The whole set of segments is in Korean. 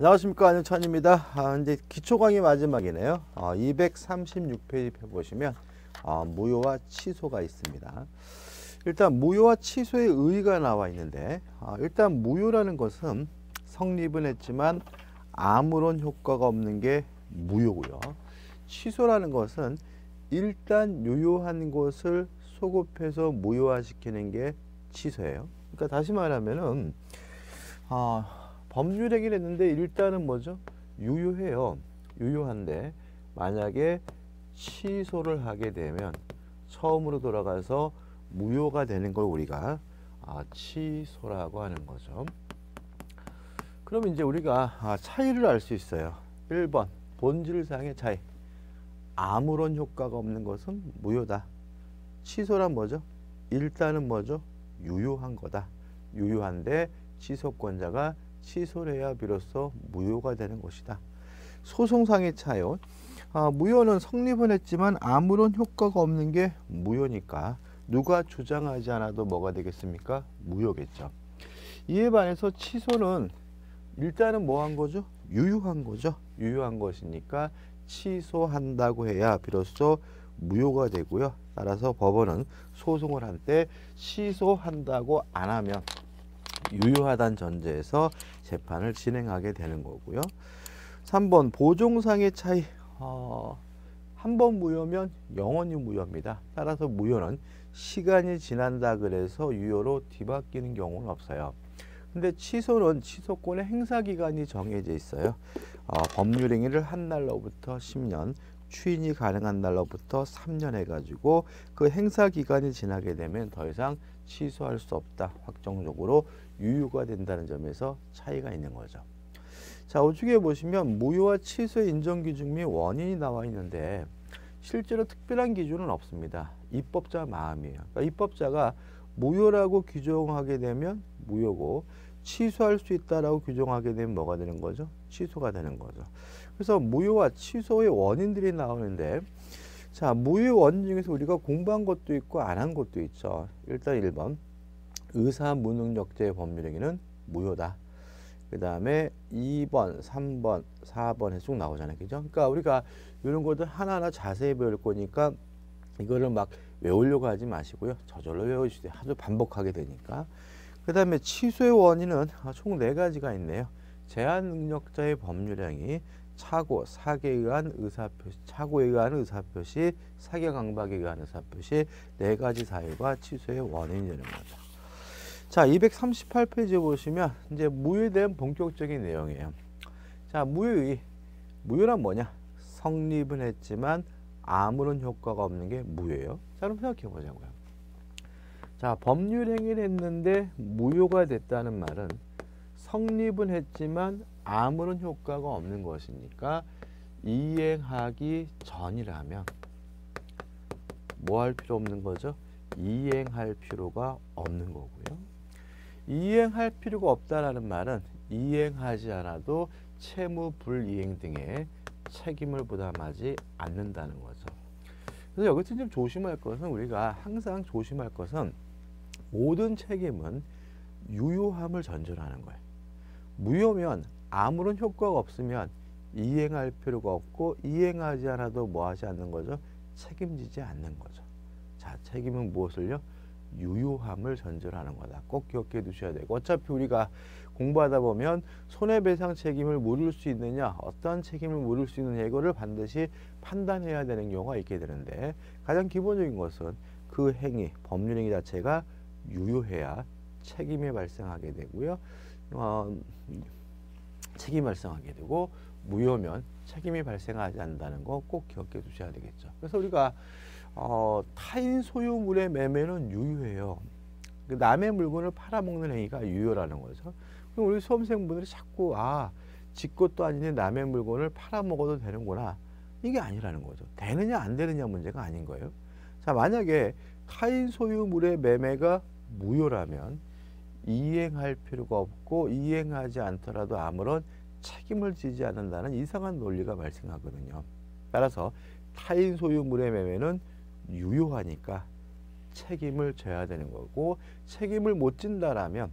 안녕하십니까 안영찬입니다. 아, 이제 기초 강의 마지막이네요. 어, 236페이지 펴보시면 어, 무효와 취소가 있습니다. 일단 무효와 취소의 의의가 나와 있는데 어, 일단 무효라는 것은 성립은 했지만 아무런 효과가 없는 게 무효고요. 취소라는 것은 일단 유효한 것을 소급해서 무효화시키는 게 취소예요. 그러니까 다시 말하면은 어, 법률행위를 했는데 일단은 뭐죠? 유효해요. 유효한데 만약에 취소를 하게 되면 처음으로 돌아가서 무효가 되는 걸 우리가 아, 취소라고 하는 거죠. 그럼 이제 우리가 아, 차이를 알 수 있어요. 1번 본질상의 차이. 아무런 효과가 없는 것은 무효다. 취소란 뭐죠? 일단은 뭐죠? 유효한 거다. 유효한데 취소권자가 취소를 해야 비로소 무효가 되는 것이다. 소송상의 차요. 아, 무효는 성립은 했지만 아무런 효과가 없는 게 무효니까 누가 주장하지 않아도 뭐가 되겠습니까? 무효겠죠. 이에 반해서 취소는 일단은 뭐 한 거죠? 유효한 거죠. 유효한 것이니까 취소한다고 해야 비로소 무효가 되고요. 따라서 법원은 소송을 할 때 취소한다고 안 하면 유효하다는 전제에서 재판을 진행하게 되는 거고요. 3번 보종상의 차이 어, 한번 무효면 영원히 무효입니다. 따라서 무효는 시간이 지난다 그래서 유효로 뒤바뀌는 경우는 없어요. 근데 취소는 취소권의 행사 기간이 정해져 있어요. 어, 법률 행위를 한 날로부터 10년, 추인이 가능한 날로부터 3년 해가지고 그 행사 기간이 지나게 되면 더 이상 취소할 수 없다. 확정적으로 유효가 된다는 점에서 차이가 있는 거죠. 자, 우측에 보시면 무효와 취소의 인정 기준 및 원인이 나와 있는데 실제로 특별한 기준은 없습니다. 입법자 마음이에요. 그러니까 입법자가 무효라고 규정하게 되면 무효고 취소할 수 있다라고 규정하게 되면 뭐가 되는 거죠? 취소가 되는 거죠. 그래서 무효와 취소의 원인들이 나오는데 자, 무효 원인 중에서 우리가 공부한 것도 있고 안 한 것도 있죠. 일단 1번 의사 무능력죄의 법률행위는 무효다. 그 다음에 2번, 3번, 4번에 쭉 나오잖아요. 그죠? 그러니까 우리가 이런 것들 하나하나 자세히 배울 거니까 이거를 막 외우려고 하지 마시고요. 저절로 외우시되 하도 반복하게 되니까. 그 다음에 취소의 원인은 총 네 가지가 있네요. 제한 능력자의 법률행위, 차고, 사기에 의한 의사표시, 차고에 의한 의사표시, 사기 강박에 의한 의사표시 네 가지 사유가 취소의 원인이 되는 거죠. 자, 238페이지 보시면 이제 무효에 대한 본격적인 내용이에요. 자, 무효의 무효란 뭐냐? 성립은 했지만 아무런 효과가 없는 게 무효예요. 자, 그럼 생각해 보자고요. 자, 법률 행위를 했는데 무효가 됐다는 말은 성립은 했지만 아무런 효과가 없는 것이니까 이행하기 전이라면 뭐 할 필요 없는 거죠? 이행할 필요가 없는 거고요. 이행할 필요가 없다라는 말은 이행하지 않아도 채무 불이행 등의 책임을 부담하지 않는다는 거죠. 그래서 여기서 좀 조심할 것은 우리가 항상 조심할 것은 모든 책임은 유효함을 전제로 하는 거예요. 무효면 아무런 효과가 없으면 이행할 필요가 없고 이행하지 않아도 뭐 하지 않는 거죠? 책임지지 않는 거죠. 자, 책임은 무엇을요? 유효함을 전제로 하는 거다. 꼭 기억해 두셔야 되고 어차피 우리가 공부하다 보면 손해배상 책임을 물을 수 있느냐 어떤 책임을 물을 수 있느냐 이거를 반드시 판단해야 되는 경우가 있게 되는데 가장 기본적인 것은 그 행위 법률행위 자체가 유효해야 책임이 발생하게 되고요 어, 책임이 발생하게 되고 무효면 책임이 발생하지 않는다는 거 꼭 기억해 두셔야 되겠죠 그래서 우리가 어, 타인 소유물의 매매는 유효해요. 그 남의 물건을 팔아먹는 행위가 유효라는 거죠. 그럼 우리 수험생분들이 자꾸 아, 지 것도 아닌데 남의 물건을 팔아먹어도 되는구나. 이게 아니라는 거죠. 되느냐 안 되느냐 문제가 아닌 거예요. 자, 만약에 타인 소유물의 매매가 무효라면 이행할 필요가 없고 이행하지 않더라도 아무런 책임을 지지 않는다는 이상한 논리가 발생하거든요. 따라서 타인 소유물의 매매는 유효하니까 책임을 져야 되는 거고 책임을 못 진다라면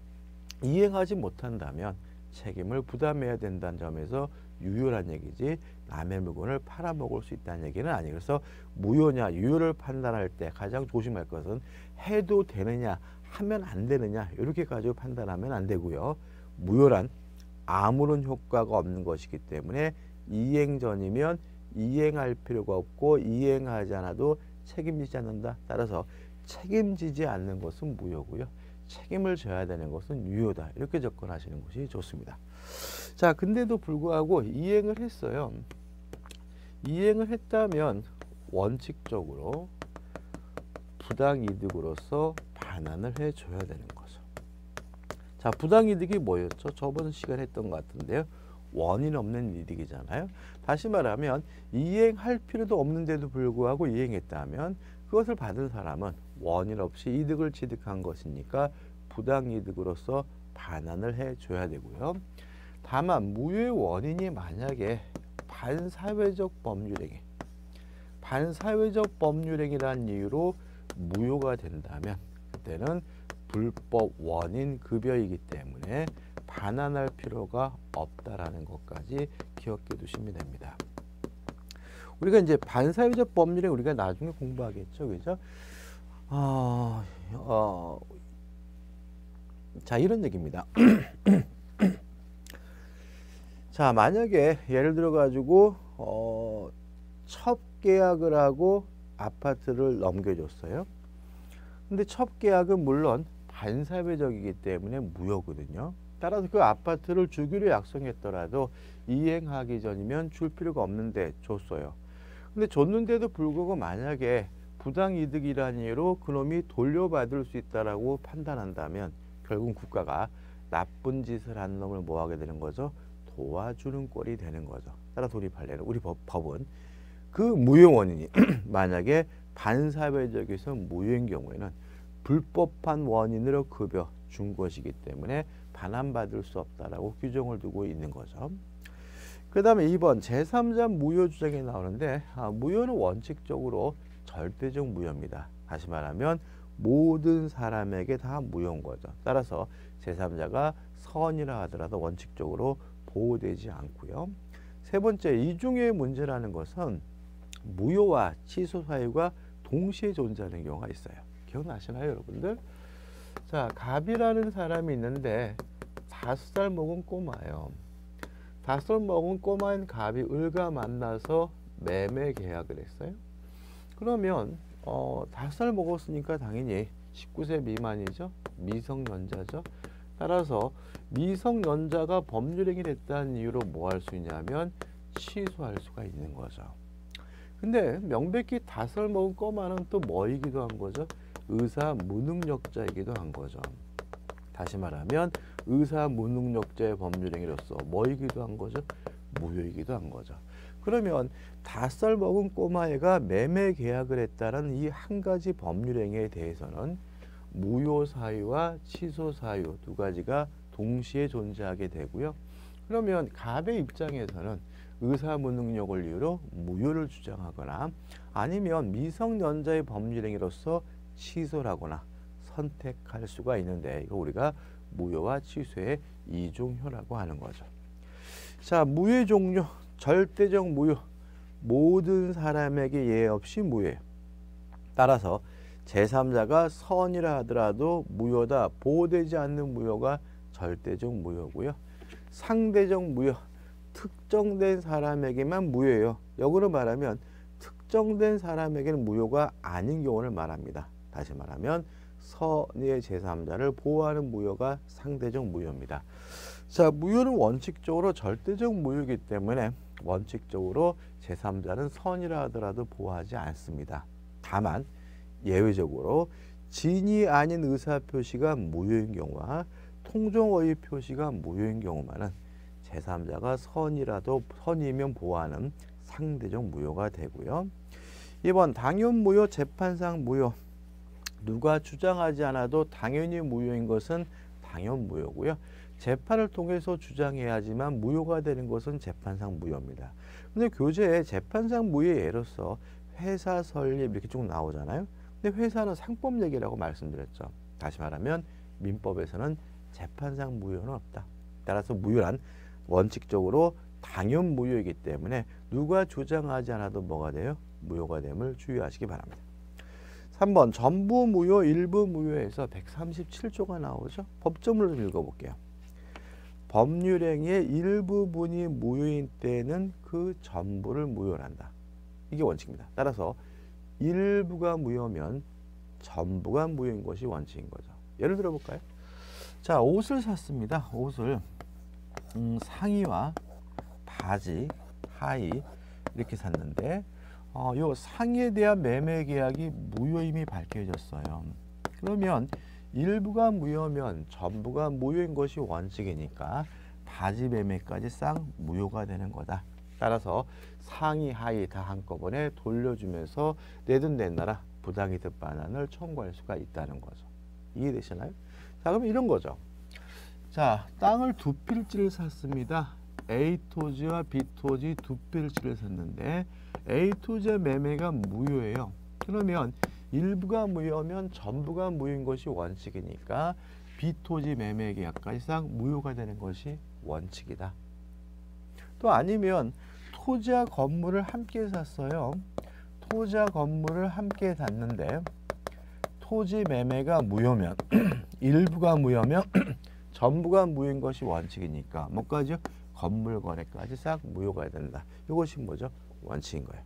이행하지 못한다면 책임을 부담해야 된다는 점에서 유효란 얘기지 남의 물건을 팔아먹을 수 있다는 얘기는 아니에요. 그래서 무효냐 유효를 판단할 때 가장 조심할 것은 해도 되느냐 하면 안 되느냐 이렇게 가지고 판단하면 안 되고요. 무효란 아무런 효과가 없는 것이기 때문에 이행 전이면 이행할 필요가 없고 이행하지 않아도 책임지지 않는다. 따라서 책임지지 않는 것은 무효고요. 책임을 져야 되는 것은 유효다. 이렇게 접근하시는 것이 좋습니다. 자, 근데도 불구하고 이행을 했어요. 이행을 했다면 원칙적으로 부당이득으로서 반환을 해줘야 되는 거죠. 자, 부당이득이 뭐였죠? 저번 시간에 했던 것 같은데요. 원인 없는 이득이잖아요. 다시 말하면 이행할 필요도 없는데도 불구하고 이행했다면 그것을 받은 사람은 원인 없이 이득을 취득한 것이니까 부당이득으로서 반환을 해줘야 되고요. 다만 무효의 원인이 만약에 반사회적 법률행위, 반사회적 법률행위라는 이유로 무효가 된다면 그때는 불법 원인 급여이기 때문에 반환할 필요가 없다라는 것까지 기억해 두시면 됩니다. 우리가 이제 반사회적 법률에 우리가 나중에 공부하겠죠, 그죠? 어, 어, 자 이런 얘기입니다. 자 만약에 예를 들어 가지고 어, 첫 계약을 하고 아파트를 넘겨줬어요. 근데 첫 계약은 물론 반사회적이기 때문에 무효거든요. 따라서 그 아파트를 주기로 약속했더라도 이행하기 전이면 줄 필요가 없는데 줬어요. 근데 줬는데도 불구하고 만약에 부당이득이라는 이유로 그놈이 돌려받을 수 있다라고 판단한다면 결국 국가가 나쁜 짓을 한 놈을 뭐 하게 되는 거죠? 도와주는 꼴이 되는 거죠. 따라 돌입할래는 우리 법, 법은 그 무효 원인이 만약에 반사회적에서 무효인 경우에는 불법한 원인으로 급여 준 것이기 때문에 반환받을 수 없다라고 규정을 두고 있는 거죠. 그 다음에 2번 제3자 무효 주장이 나오는데 아, 무효는 원칙적으로 절대적 무효입니다. 다시 말하면 모든 사람에게 다 무효인 거죠. 따라서 제3자가 선이라 하더라도 원칙적으로 보호되지 않고요. 세 번째 이중의 문제라는 것은 무효와 취소 사유가 동시에 존재하는 경우가 있어요. 기억나시나요, 여러분들? 자, 갑이라는 사람이 있는데 다섯 살 먹은 꼬마예요. 다섯 살 먹은 꼬마인 갑이 을과 만나서 매매 계약을 했어요. 그러면 어, 다섯 살 먹었으니까 당연히 19세 미만이죠. 미성년자죠. 따라서 미성년자가 법률행위를 했다는 이유로 뭐 할 수 있냐면 취소할 수가 있는 거죠. 근데 명백히 다섯 살 먹은 꼬마는 또 뭐이기도 한 거죠? 의사 무능력자이기도 한 거죠. 다시 말하면 의사 무능력자의 법률행위로서 뭐이기도 한 거죠? 무효이기도 한 거죠. 그러면 살 먹은 꼬마애가 매매 계약을 했다는 이 한 가지 법률행위에 대해서는 무효 사유와 취소 사유 두 가지가 동시에 존재하게 되고요. 그러면 갑의 입장에서는 의사 무능력을 이유로 무효를 주장하거나 아니면 미성년자의 법률행위로서 취소하거나 선택할 수가 있는데 이거 우리가 무효와 취소의 이중효라고 하는 거죠. 자, 무효 종류 절대적 무효 모든 사람에게 예외 없이 무효예요. 따라서 제3자가 선이라 하더라도 무효다. 보호되지 않는 무효가 절대적 무효고요. 상대적 무효 특정된 사람에게만 무효예요. 역으로 말하면 특정된 사람에게는 무효가 아닌 경우를 말합니다. 다시 말하면 선의 제3자를 보호하는 무효가 상대적 무효입니다. 자, 무효는 원칙적으로 절대적 무효이기 때문에 원칙적으로 제3자는 선이라 하더라도 보호하지 않습니다. 다만 예외적으로 진이 아닌 의사 표시가 무효인 경우와 통정어의 표시가 무효인 경우만은 제3자가 선이라도 선이면 보호하는 상대적 무효가 되고요. 2번 당연 무효, 재판상 무효. 누가 주장하지 않아도 당연히 무효인 것은 당연 무효고요. 재판을 통해서 주장해야 하지만 무효가 되는 것은 재판상 무효입니다. 근데 교재에 재판상 무효의 예로서 회사 설립 이렇게 쭉 나오잖아요. 근데 회사는 상법 얘기라고 말씀드렸죠. 다시 말하면 민법에서는 재판상 무효는 없다. 따라서 무효란 원칙적으로 당연 무효이기 때문에 누가 주장하지 않아도 뭐가 돼요? 무효가 됨을 주의하시기 바랍니다. 3번 전부 무효, 일부 무효에서 137조가 나오죠. 법조문을 좀 읽어볼게요. 법률행위의 일부분이 무효인 때는 그 전부를 무효한다. 이게 원칙입니다. 따라서 일부가 무효면 전부가 무효인 것이 원칙인 거죠. 예를 들어 볼까요? 자, 옷을 샀습니다. 옷을 음, 상의와 바지, 하의 이렇게 샀는데 어, 요 상의에 대한 매매 계약이 무효임이 밝혀졌어요. 그러면 일부가 무효면 전부가 무효인 것이 원칙이니까 바지 매매까지 쌍 무효가 되는 거다. 따라서 상의, 하의 다 한꺼번에 돌려주면서 내돈 낸나라 부당이득 반환을 청구할 수가 있다는 거죠. 이해되시나요? 자, 그럼 이런 거죠. 자, 땅을 두 필지를 샀습니다. A 토지와 B 토지 두 필지를 샀는데 A 토지의 매매가 무효예요. 그러면 일부가 무효면 전부가 무효인 것이 원칙이니까 B 토지 매매 계약까지상 무효가 되는 것이 원칙이다. 또 아니면 토지와 건물을 함께 샀어요. 토지와 건물을 함께 샀는데 토지 매매가 무효면 일부가 무효면 전부가 무효인 것이 원칙이니까 뭐까지요? 건물 거래까지 싹 무효가 된다. 이것이 뭐죠? 원칙인 거예요.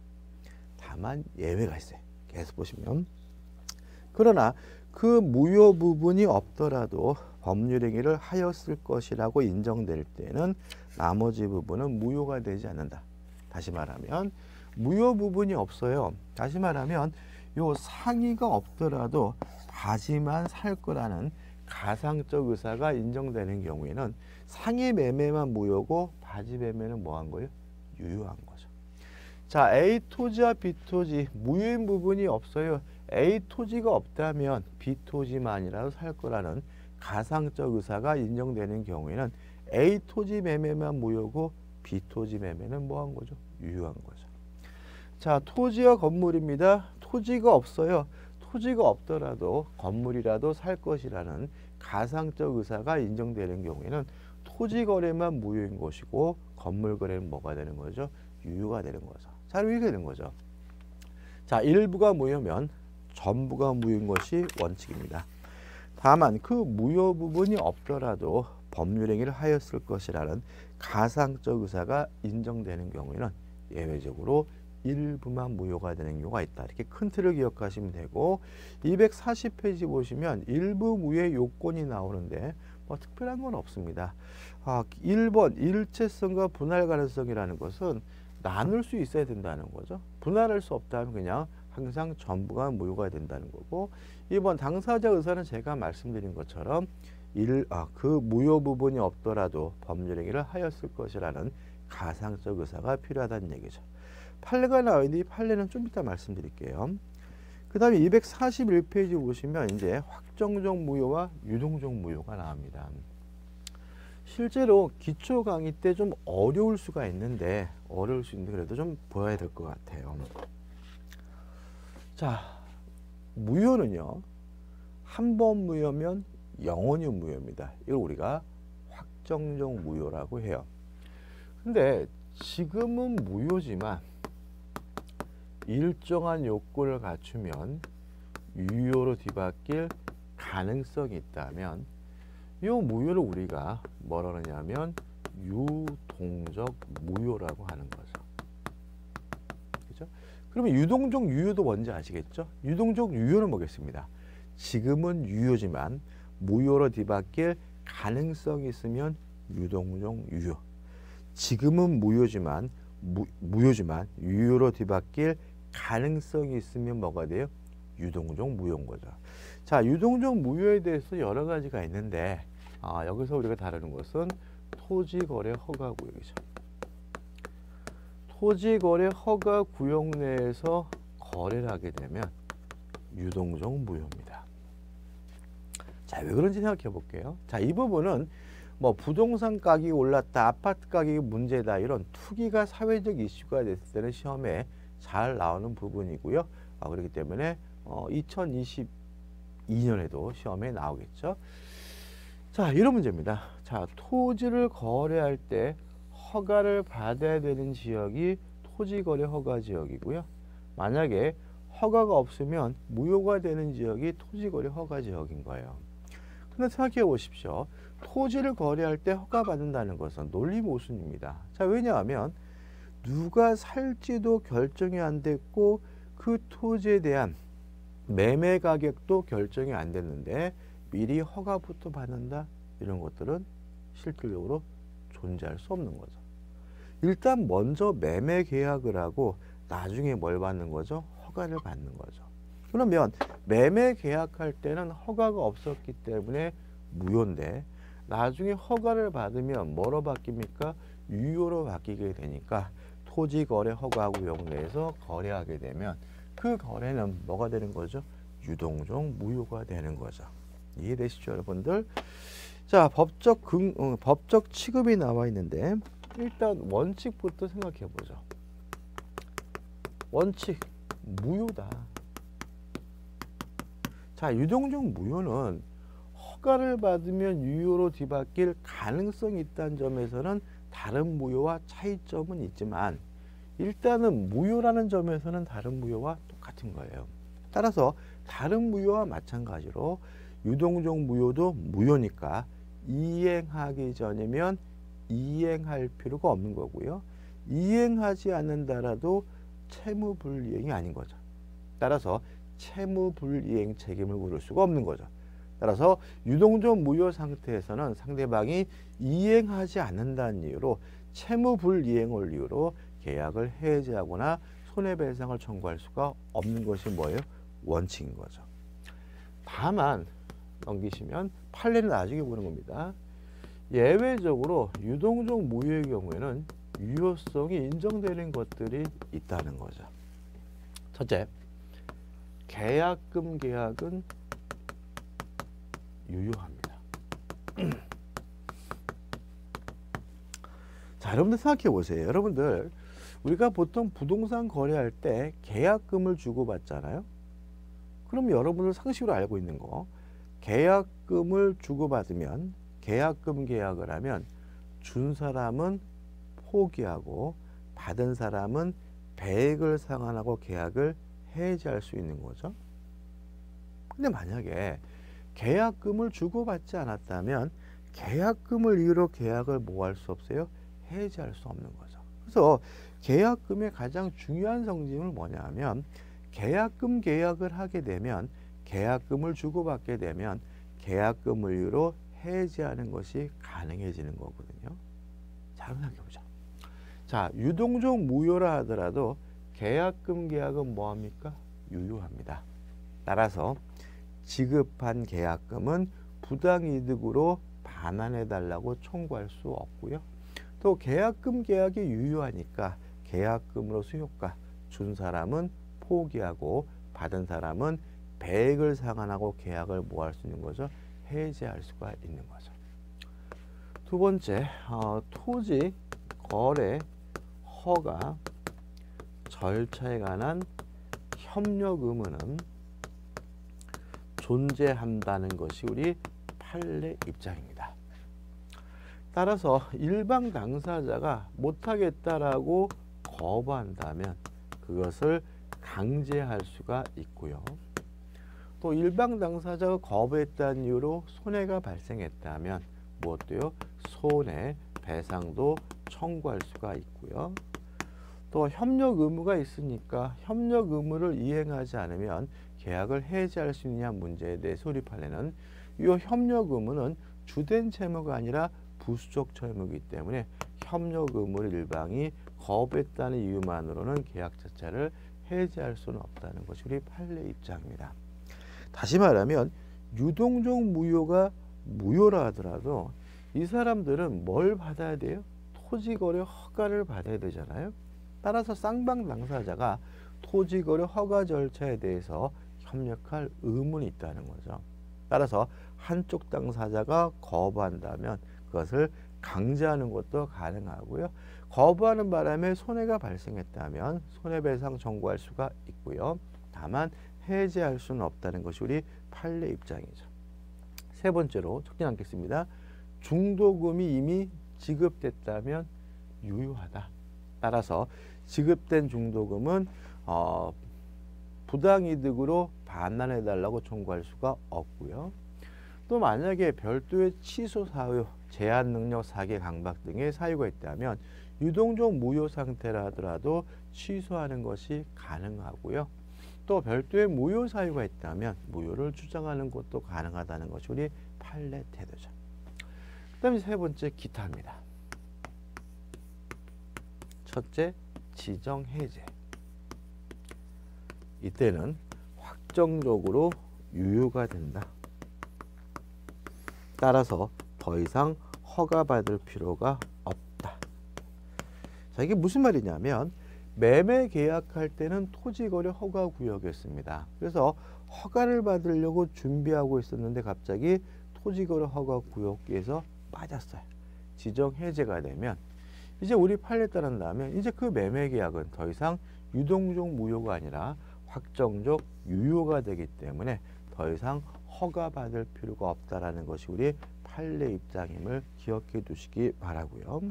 다만 예외가 있어요. 계속 보시면 그러나 그 무효 부분이 없더라도 법률 행위를 하였을 것이라고 인정될 때는 나머지 부분은 무효가 되지 않는다. 다시 말하면 무효 부분이 없어요. 다시 말하면 요 상의가 없더라도 바지만 살 거라는 가상적 의사가 인정되는 경우에는 상해 매매만 무효고 바지 매매는 뭐한 거예요? 유효한 거죠. 자, A 토지와 B 토지 무효인 부분이 없어요. A 토지가 없다면 B 토지만이라도 살 거라는 가상적 의사가 인정되는 경우에는 A 토지 매매만 무효고 B 토지 매매는 뭐한 거죠? 유효한 거죠. 자, 토지와 건물입니다. 토지가 없어요. 토지가 없더라도 건물이라도 살 것이라는 가상적 의사가 인정되는 경우에는 토지 거래만 무효인 것이고 건물 거래는 뭐가 되는 거죠? 유효가 되는 거죠. 자, 이렇게 되는 거죠. 자, 일부가 무효면 전부가 무효인 것이 원칙입니다. 다만 그 무효 부분이 없더라도 법률 행위를 하였을 것이라는 가상적 의사가 인정되는 경우에는 예외적으로 일부만 무효가 되는 경우가 있다. 이렇게 큰 틀을 기억하시면 되고 240페이지 보시면 일부 무효 요건이 나오는데 뭐 특별한 건 없습니다. 아, 1번 일체성과 분할 가능성이라는 것은 나눌 수 있어야 된다는 거죠. 분할할 수 없다면 그냥 항상 전부가 무효가 된다는 거고 2번 당사자 의사는 제가 말씀드린 것처럼 일, 아, 그 무효 부분이 없더라도 법률 행위를 하였을 것이라는 가상적 의사가 필요하다는 얘기죠. 판례가 나와 있는데 이 판례는 좀 이따 말씀드릴게요. 그 다음에 241페이지 보시면 이제 확정적 무효와 유동적 무효가 나옵니다. 실제로 기초 강의 때 좀 어려울 수가 있는데 어려울 수 있는데 그래도 좀 보아야 될 것 같아요. 자, 무효는요. 한 번 무효면 영원히 무효입니다. 이걸 우리가 확정적 무효라고 해요. 근데 지금은 무효지만 일정한 요건을 갖추면 유효로 뒤바뀔 가능성이 있다면 이 무효를 우리가 뭐라 그러냐면 유동적 무효라고 하는 거죠. 그죠? 그러면 유동적 유효도 뭔지 아시겠죠? 유동적 유효는 뭐겠습니다. 지금은 유효지만 무효로 뒤바뀔 가능성이 있으면 유동적 유효. 지금은 무효지만 무, 무효지만 유효로 뒤바뀔 가능성이 있으면 뭐가 돼요? 유동적 무효인 거죠. 자, 유동적 무효에 대해서 여러 가지가 있는데 아, 여기서 우리가 다루는 것은 토지거래 허가 구역이죠. 토지거래 허가 구역 내에서 거래를 하게 되면 유동적 무효입니다. 자, 왜 그런지 생각해 볼게요. 자, 이 부분은 뭐 부동산 가격이 올랐다, 아파트 가격이 문제다 이런 투기가 사회적 이슈가 됐을 때는 시험에 잘 나오는 부분이고요. 아, 그렇기 때문에 어, 2022년에도 시험에 나오겠죠. 자, 이런 문제입니다. 자, 토지를 거래할 때 허가를 받아야 되는 지역이 토지거래 허가 지역이고요. 만약에 허가가 없으면 무효가 되는 지역이 토지거래 허가 지역인 거예요. 근데 생각해 보십시오. 토지를 거래할 때 허가 받는다는 것은 논리 모순입니다. 자, 왜냐하면 누가 살지도 결정이 안 됐고 그 토지에 대한 매매 가격도 결정이 안 됐는데 미리 허가부터 받는다 이런 것들은 실질적으로 존재할 수 없는 거죠. 일단 먼저 매매 계약을 하고 나중에 뭘 받는 거죠? 허가를 받는 거죠. 그러면 매매 계약할 때는 허가가 없었기 때문에 무효인데 나중에 허가를 받으면 뭐로 바뀝니까? 유효로 바뀌게 되니까 토지 거래 허가 구역 내에서 거래하게 되면 그 거래는 뭐가 되는 거죠? 유동종 무효가 되는 거죠. 이해되시죠, 여러분들? 자, 법적 근, 어, 법적 취급이 나와 있는데 일단 원칙부터 생각해 보죠. 원칙 무효다. 자, 유동종 무효는 허가를 받으면 유효로 뒤바뀔 가능성이 있다는 점에서는 다른 무효와 차이점은 있지만 일단은 무효라는 점에서는 다른 무효와 똑같은 거예요. 따라서 다른 무효와 마찬가지로 유동종 무효도 무효니까 이행하기 전이면 이행할 필요가 없는 거고요. 이행하지 않는다라도 채무불이행이 아닌 거죠. 따라서 채무불이행 책임을 물을 수가 없는 거죠. 따라서 유동종 무효 상태에서는 상대방이 이행하지 않는다는 이유로 채무불이행을 이유로 계약을 해지하거나 손해배상을 청구할 수가 없는 것이 뭐예요? 원칙인 거죠. 다만 넘기시면 판례는 나중에 보는 겁니다. 예외적으로 유동종 무효의 경우에는 유효성이 인정되는 것들이 있다는 거죠. 첫째, 계약금 계약은 유효합니다. 자, 여러분들 생각해 보세요. 여러분들 우리가 보통 부동산 거래할 때 계약금을 주고 받잖아요. 그럼 여러분들 상식으로 알고 있는 거 계약금을 주고받으면 계약금 계약을 하면 준 사람은 포기하고 받은 사람은 배액을 상환하고 계약을 해지할 수 있는 거죠. 근데 만약에 계약금을 주고받지 않았다면 계약금을 이유로 계약을 뭐 할 수 없어요? 해지할 수 없는 거죠. 그래서 계약금의 가장 중요한 성질은 뭐냐 하면 계약금 계약을 하게 되면 계약금을 주고받게 되면 계약금을 이유로 해지하는 것이 가능해지는 거거든요. 잘 생각해보자. 자, 유동종 무효라 하더라도 계약금 계약은 뭐합니까? 유효합니다. 따라서 지급한 계약금은 부당이득으로 반환해 달라고 청구할 수 없고요. 또 계약금 계약이 유효하니까 계약금으로서 효과 준 사람은 포기하고 받은 사람은 배액을 상환하고 계약을 뭐 할 수 있는 거죠? 해지할 수가 있는 거죠. 두 번째, 어, 토지 거래 허가 절차에 관한 협력 의무는 존재한다는 것이 우리 판례 입장입니다. 따라서 일방 당사자가 못하겠다라고 거부한다면 그것을 강제할 수가 있고요. 또 일방 당사자가 거부했다는 이유로 손해가 발생했다면 무엇도요? 손해 배상도 청구할 수가 있고요. 또 협력 의무가 있으니까 협력 의무를 이행하지 않으면 계약을 해지할 수 있느냐 문제에 대해 판례는 이 협력 의무는 주된 채무가 아니라 부수적 채무이기 때문에 협력 의무를 일방이 거부했다는 이유만으로는 계약 자체를 해지할 수는 없다는 것이 우리 판례 입장입니다. 다시 말하면 유동종 무효가 무효라 하더라도 이 사람들은 뭘 받아야 돼요? 토지거래 허가를 받아야 되잖아요. 따라서 쌍방 당사자가 토지거래 허가 절차에 대해서 협력할 의무는 있다는 거죠. 따라서 한쪽 당사자가 거부한다면 그것을 강제하는 것도 가능하고요. 거부하는 바람에 손해가 발생했다면 손해배상 청구할 수가 있고요. 다만 해제할 수는 없다는 것이 우리 판례 입장이죠. 세 번째로 적지 않겠습니다. 중도금이 이미 지급됐다면 유효하다. 따라서 지급된 중도금은 어, 부당이득으로 반환해 달라고 청구할 수가 없고요. 또 만약에 별도의 취소 사유, 제한 능력 사개 강박 등의 사유가 있다면 유동적 무효 상태라 하더라도 취소하는 것이 가능하고요. 또 별도의 무효 사유가 있다면 무효를 주장하는 것도 가능하다는 것이 우리 판례 태도죠. 그 다음에 세 번째 기타입니다. 첫째 지정 해제. 이때는 확정적으로 유효가 된다. 따라서 더 이상 허가받을 필요가 없다. 자, 이게 무슨 말이냐면 매매 계약할 때는 토지거래 허가 구역이었습니다. 그래서 허가를 받으려고 준비하고 있었는데 갑자기 토지거래 허가 구역에서 빠졌어요. 지정 해제가 되면 이제 우리 판례 따른다면 이제 그 매매 계약은 더 이상 유동적 무효가 아니라 확정적 유효가 되기 때문에 더 이상 허가받을 필요가 없다라는 것이 우리 판례 입장임을 기억해 두시기 바라고요.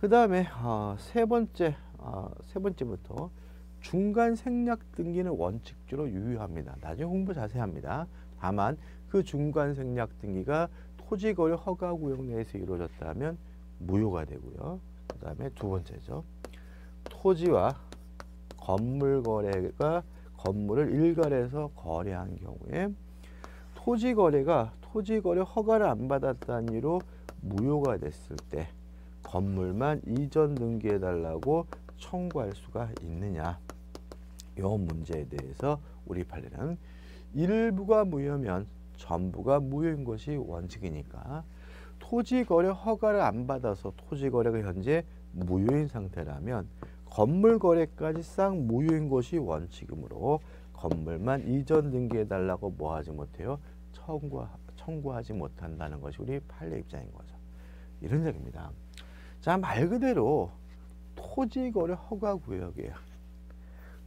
그 다음에 어, 세 번째 어, 세 번째부터 중간 생략 등기는 원칙적으로 유효합니다. 나중에 홍보 자세합니다. 다만 그 중간 생략 등기가 토지거래 허가 구역 내에서 이루어졌다면 무효가 되고요. 그 다음에 두 번째죠. 토지와 건물 거래가 건물을 일괄해서 거래한 경우에 토지 거래가 토지 거래 허가를 안 받았다는 이유로 무효가 됐을 때 건물만 이전 등기해 달라고 청구할 수가 있느냐 이 문제에 대해서 우리 판례는 일부가 무효면 전부가 무효인 것이 원칙이니까 토지 거래 허가를 안 받아서 토지 거래가 현재 무효인 상태라면 건물 거래까지 싹 무효인 것이 원칙이므로 건물만 이전 등기해 달라고 뭐 하지 못해요? 청구, 청구하지 못한다는 것이 우리 판례 입장인 거죠. 이런 얘기입니다. 자, 말 그대로 토지 거래 허가 구역이에요.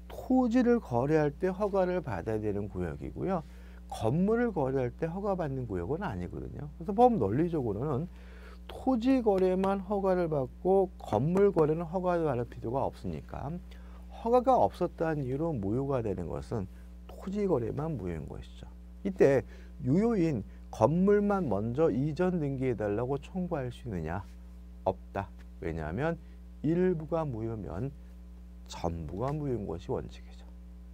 토지를 거래할 때 허가를 받아야 되는 구역이고요. 건물을 거래할 때 허가받는 구역은 아니거든요. 그래서 법 논리적으로는 토지 거래만 허가를 받고 건물 거래는 허가를 받을 필요가 없으니까 허가가 없었다는 이유로 무효가 되는 것은 토지 거래만 무효인 것이죠. 이때 유효인 건물만 먼저 이전 등기해 달라고 청구할 수 있느냐? 없다. 왜냐하면 일부가 무효면 전부가 무효인 것이 원칙이죠.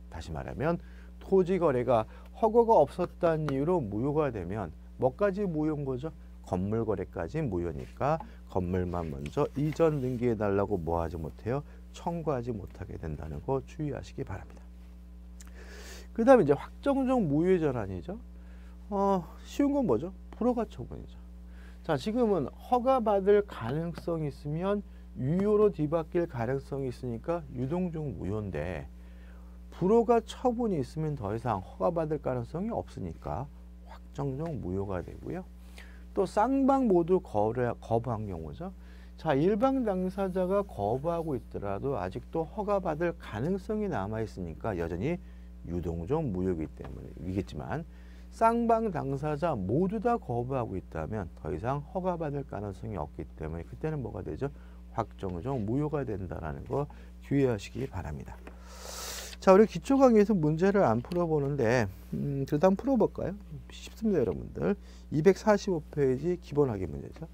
다시 말하면 토지 거래가 허가가 없었다는 이유로 무효가 되면 뭐까지 무효인 거죠? 건물 거래까지 무효니까 건물만 먼저 이전 등기해 달라고 뭐 하지 못해요? 청구하지 못하게 된다는 거 주의하시기 바랍니다. 그 다음에 이제 확정적 무효 전환이죠. 어, 쉬운 건 뭐죠? 불허가 처분이죠. 자, 지금은 허가받을 가능성이 있으면 유효로 뒤바뀔 가능성이 있으니까 유동적 무효인데 불허가 처분이 있으면 더 이상 허가받을 가능성이 없으니까 확정적 무효가 되고요. 또 쌍방 모두 거부한 경우죠. 자, 일방 당사자가 거부하고 있더라도 아직도 허가받을 가능성이 남아 있으니까 여전히 유동적 무효이기 때문이겠지만 쌍방 당사자 모두 다 거부하고 있다면 더 이상 허가받을 가능성이 없기 때문에 그때는 뭐가 되죠? 확정적 무효가 된다라는 거 주의하시기 바랍니다. 자, 우리 기초 강의에서 문제를 안 풀어보는데 음, 그래도 한번 풀어볼까요? 쉽습니다, 여러분들. 245페이지 기본학위 문제죠.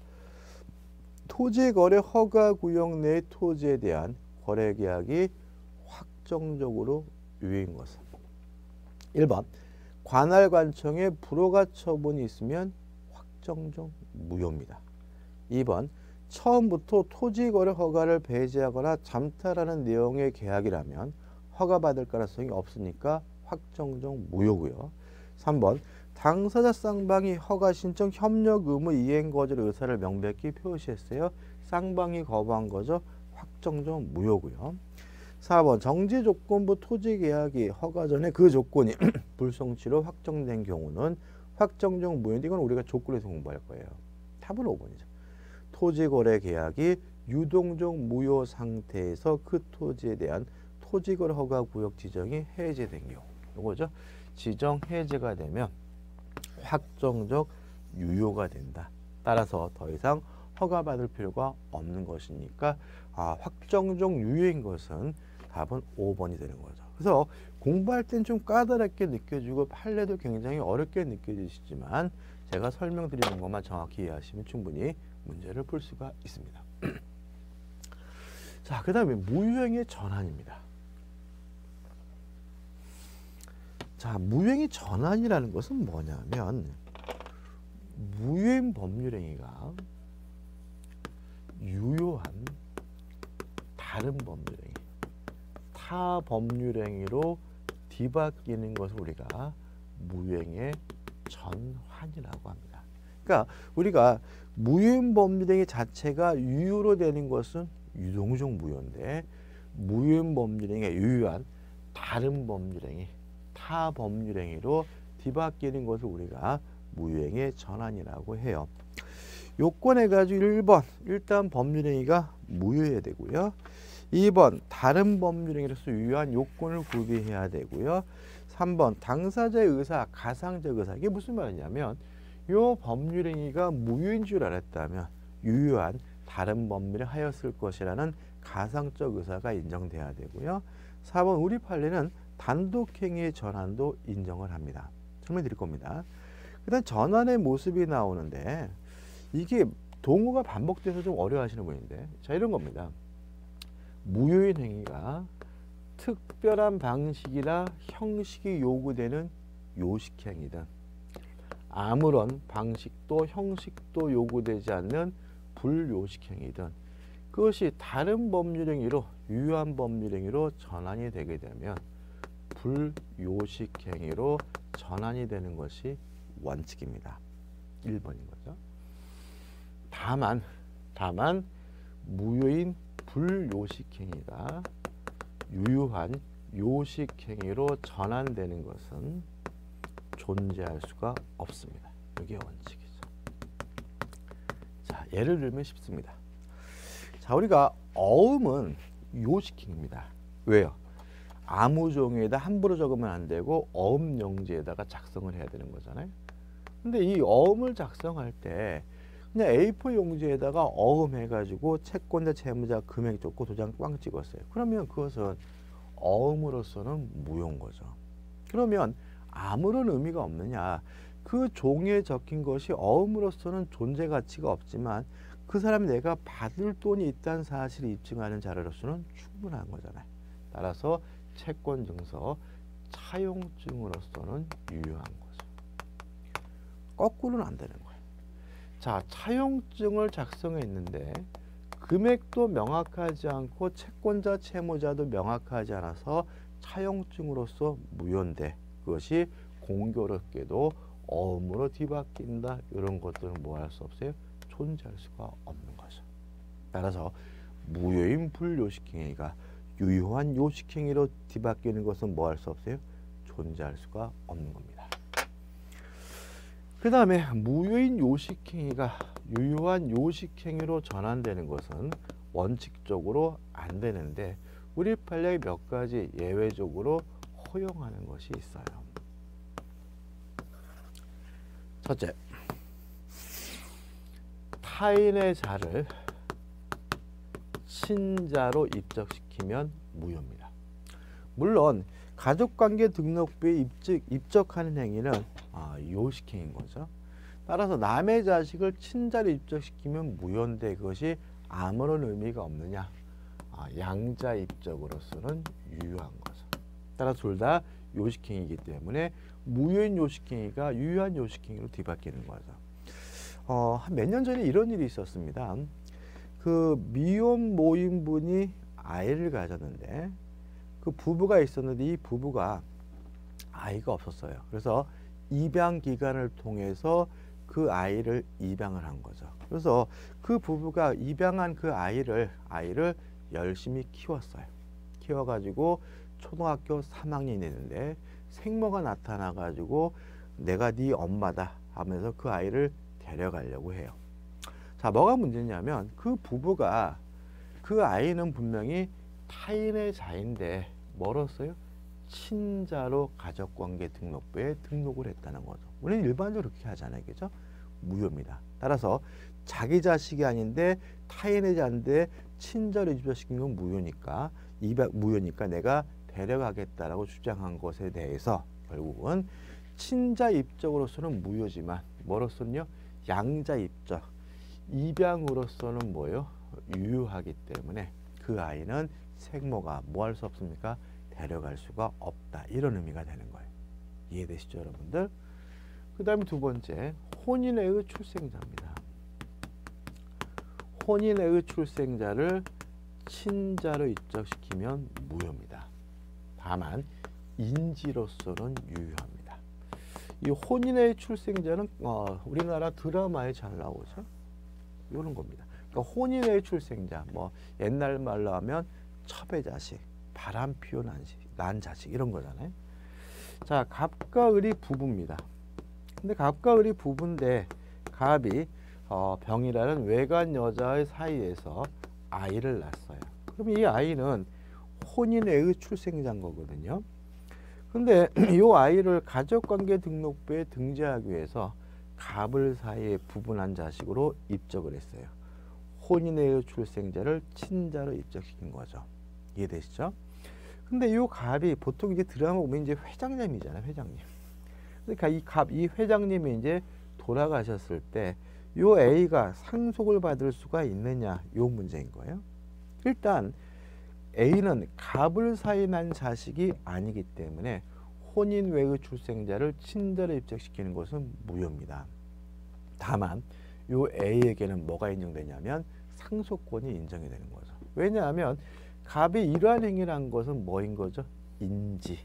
토지 거래 허가 구역 내 토지에 대한 거래 계약이 확정적으로 유효인 것은 1번 관할관청에 불허가 처분이 있으면 확정적 무효입니다. 2번 처음부터 토지 거래 허가를 배제하거나 잠탈하는 내용의 계약이라면 허가받을 가능성이 없으니까 확정적 무효고요. 3번 당사자 쌍방이 허가 신청 협력 의무 이행 거절 의사를 명백히 표시했어요. 쌍방이 거부한 거죠. 확정적 무효고요. 4번 정지 조건부 토지 계약이 허가 전에 그 조건이 불성취로 확정된 경우는 확정적 무효인데 이건 우리가 조건에서 공부할 거예요. 답은 5번이죠. 토지 거래 계약이 유동적 무효 상태에서 그 토지에 대한 토지거래 허가 구역 지정이 해제된 경우. 요거죠. 지정 해제가 되면 확정적 유효가 된다. 따라서 더 이상 허가받을 필요가 없는 것이니까 아, 확정적 유효인 것은 답은 5번이 되는 거죠. 그래서 공부할 땐 좀 까다롭게 느껴지고 판례도 굉장히 어렵게 느껴지시지만 제가 설명드리는 것만 정확히 이해하시면 충분히 문제를 풀 수가 있습니다. 자, 그 다음에 무효행의 전환입니다. 자, 무효행의 전환이라는 것은 뭐냐면 무효행 법률행위가 유효한 다른 법률행위, 타 법률행위로 뒤바뀌는 것을 우리가 무효행의 전환이라고 합니다. 그러니까 우리가 무효행 법률행위 자체가 유효로 되는 것은 유동적 무효인데 무효행 법률행위가 유효한 다른 법률행위, 타 법률행위로 뒤바뀌는 것을 우리가 무효행의 전환이라고 해요. 요건해 가지고 1번 일단 법률행위가 무효해야 되고요. 2번 다른 법률행위로서 유효한 요건을 구비해야 되고요. 3번 당사자의 의사, 가상적 의사 이게 무슨 말이냐면 요 법률행위가 무효인 줄 알았다면 유효한 다른 법률을 하였을 것이라는 가상적 의사가 인정돼야 되고요. 4번 우리 판례는 단독행위의 전환도 인정을 합니다. 설명 드릴 겁니다. 그다음 전환의 모습이 나오는데 이게 동호가 반복돼서 좀 어려워하시는 분인데 자 이런 겁니다. 무효인 행위가 특별한 방식이나 형식이 요구되는 요식행위든 아무런 방식도 형식도 요구되지 않는 불요식 행위든 그것이 다른 법률 행위로 유효한 법률 행위로 전환이 되게 되면 불요식 행위로 전환이 되는 것이 원칙입니다. 1번인 거죠. 다만 다만 무효인 불요식 행위가 유효한 요식 행위로 전환되는 것은 존재할 수가 없습니다. 이게 원칙이죠. 자, 예를 들면 쉽습니다. 자, 우리가 어음은 요식행위입니다. 왜요? 아무 종이에다 함부로 적으면 안 되고 어음 영지에다가 작성을 해야 되는 거잖아요. 근데 이 어음을 작성할 때 그냥 A4 용지에다가 어음 해가지고 채권자, 채무자 금액 적고 도장 꽝 찍었어요. 그러면 그것은 어음으로서는 무효인 거죠. 그러면 아무런 의미가 없느냐. 그 종이에 적힌 것이 어음으로서는 존재 가치가 없지만 그 사람이 내가 받을 돈이 있다는 사실을 입증하는 자료로서는 충분한 거잖아요. 따라서 채권 증서 차용증으로서는 유효한 거죠. 거꾸로는 안 되는 거예요. 자, 차용증을 작성했는데 금액도 명확하지 않고 채권자, 채무자도 명확하지 않아서 차용증으로서 무효인데 그것이 공교롭게도 어음으로 뒤바뀐다 이런 것들은 뭐 할 수 없어요? 존재할 수가 없는 거죠. 따라서 무효인 불요식행위가 유효한 요식행위로 뒤바뀌는 것은 뭐 할 수 없어요? 존재할 수가 없는 겁니다. 그 다음에 무효인 요식행위가 유효한 요식행위로 전환되는 것은 원칙적으로 안 되는데 우리 판례에 몇 가지 예외적으로 허용하는 것이 있어요. 첫째, 타인의 자를 친자로 입적시키면 무효입니다. 물론 가족관계 등록부에 입적, 입적 하는 행위는 아, 요식행인 거죠. 따라서 남의 자식을 친자로 입적시키면 무효인데 그것이 아무런 의미가 없느냐. 아, 양자 입적으로서는 유효한 거죠. 따라 둘다 요식행이기 때문에 무효인 요식행위가 유효한 요식행위로 뒤바뀌는 거죠. 어, 몇년 전에 이런 일이 있었습니다. 그 미혼 모인분이 아이를 가졌는데 그 부부가 있었는데 이 부부가 아이가 없었어요. 그래서 입양 기간을 통해서 그 아이를 입양을 한 거죠. 그래서 그 부부가 입양한 그 아이를 아이를 열심히 키웠어요. 키워가지고 초등학교 3학년이 되는데 생모가 나타나 가지고 내가 네 엄마다 하면서 그 아이를 데려가려고 해요. 자, 뭐가 문제냐면 그 부부가 그 아이는 분명히 타인의 자인데 멀었어요? 친자로 가족관계 등록부에 등록을 했다는 거죠. 우리는 일반적으로 그렇게 하잖아요. 그죠? 무효입니다. 따라서 자기 자식이 아닌데 타인의 자인데 친자를 입적시킨 건 무효니까 무효니까 내가 데려가겠다라고 주장한 것에 대해서 결국은 친자 입적으로서는 무효지만 뭐로서는요? 양자 입적 입양으로서는 뭐요? 유효하기 때문에 그 아이는 생모가 뭐 할 수 없습니까? 데려갈 수가 없다. 이런 의미가 되는 거예요. 이해되시죠 여러분들? 그 다음에 두 번째 혼인의 출생자입니다. 혼인의 출생자를 친자로 입적시키면 무효입니다 다만 인지로서는 유효합니다. 이 혼인의 출생자는 어, 우리나라 드라마에 잘 나오죠. 이런 겁니다. 그러니까 혼인의 출생자, 뭐 옛날 말로 하면 첩의 자식, 바람 피운 난 자식 이런 거잖아요. 자, 갑과 을이 부부입니다. 근데 갑과 을이 부부인데 갑이 어, 병이라는 외간 여자의 사이에서 아이를 낳았어요. 그럼 이 아이는 혼인의 출생자인 거거든요. 근데 이 아이를 가족관계 등록부에 등재하기 위해서 갑을 사이에 부분한 자식으로 입적을 했어요. 혼인의 출생자를 친자로 입적시킨 거죠. 이해되시죠? 근데 이 갑이 보통 이제 드라마 보면 이제 회장님이잖아요, 회장님. 그러니까 이 갑, 이 회장님이 이제 돌아가셨을 때 이 A가 상속을 받을 수가 있느냐, 요 문제인 거예요. 일단 A는 갑을 사인한 자식이 아니기 때문에 혼인 외의 출생자를 친자로 입적시키는 것은 무효입니다. 다만 요 A에게는 뭐가 인정되냐면 상속권이 인정이 되는 거죠. 왜냐하면 갑이 이러한 행위를 것은 뭐인 거죠? 인지,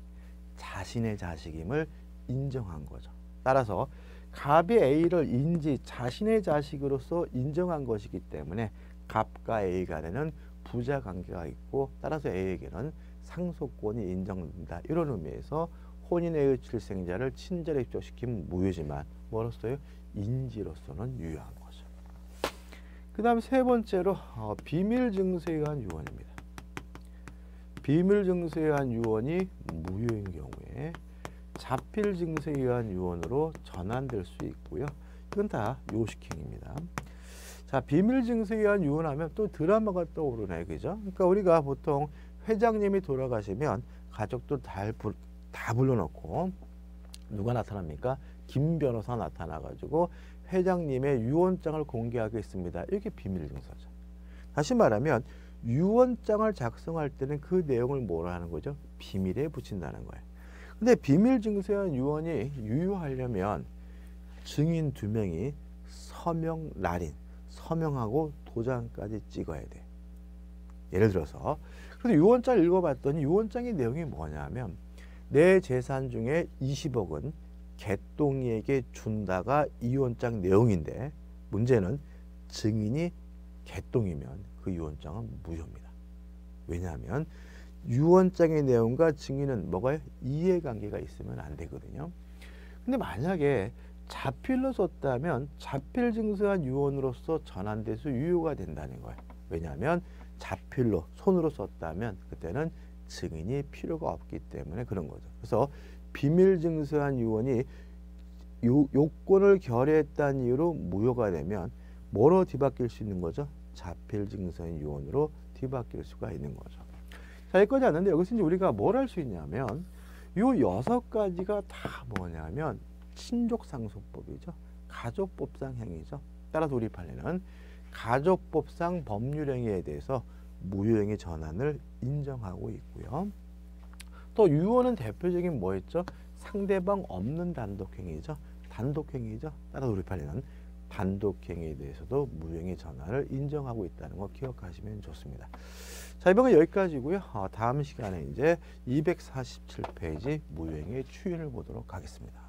자신의 자식임을 인정한 거죠. 따라서 갑이 A를 인지, 자신의 자식으로서 인정한 것이기 때문에 갑과 A 간에는 부자 관계가 있고 따라서 A에게는 상속권이 인정된다. 이런 의미에서 혼인의 출생자를 친자로 입적시키면 무효지만 뭐로서요? 인지로서는 유효한 거죠. 그 다음 세 번째로 어, 비밀 증서에 의한 유언입니다. 비밀 증서에 의한 유언이 무효인 경우에 자필 증서에 의한 유언으로 전환될 수 있고요. 이건 다 요식행입니다. 자, 비밀 증서에 의한 유언하면 또 드라마가 떠오르네. 그죠? 그러니까 우리가 보통 회장님이 돌아가시면 가족들 다, 불, 다 불러놓고 누가 나타납니까? 김 변호사 나타나가지고 회장님의 유언장을 공개하겠습니다. 이게 비밀 증서죠. 다시 말하면 유언장을 작성할 때는 그 내용을 뭐라 하는 거죠? 비밀에 붙인다는 거예요. 근데 비밀 증서의 유언이 유효하려면 증인 두 명이 서명 날인 서명하고 도장까지 찍어야 돼. 예를 들어서 그래서 유언장을 읽어봤더니 유언장의 내용이 뭐냐면 내 재산 중에 20억은 개똥이에게 준다가 유언장 내용인데 문제는 증인이 개똥이면 그 유언장은 무효입니다. 왜냐하면 유언장의 내용과 증인은 뭐가요? 이해관계가 있으면 안 되거든요. 근데 만약에 자필로 썼다면 자필 증서한 유언으로서 전환돼서 유효가 된다는 거예요. 왜냐하면 자필로 손으로 썼다면 그때는 증인이 필요가 없기 때문에 그런 거죠. 그래서 비밀 증서한 유언이 요, 요건을 결의했다는 이유로 무효가 되면 뭐로 뒤바뀔 수 있는 거죠? 자필 증서인 유언으로 뒤바뀔 수가 있는 거죠. 자, 여기까지 왔는데 여기서 이제 우리가 뭘 할 수 있냐면 요 여섯 가지가 다 뭐냐면 친족상속법이죠. 가족법상 행위죠. 따라서 우리 판례는 가족법상 법률행위에 대해서 무효행위 전환을 인정하고 있고요. 또 유언은 대표적인 뭐였죠? 상대방 없는 단독행위죠. 단독행위죠. 따라서 우리 판례는 단독행위에 대해서도 무효행위 전환을 인정하고 있다는 거 기억하시면 좋습니다. 자, 이번은 여기까지고요. 어, 다음 시간에 이제 247페이지 무효행위 추인을 보도록 하겠습니다.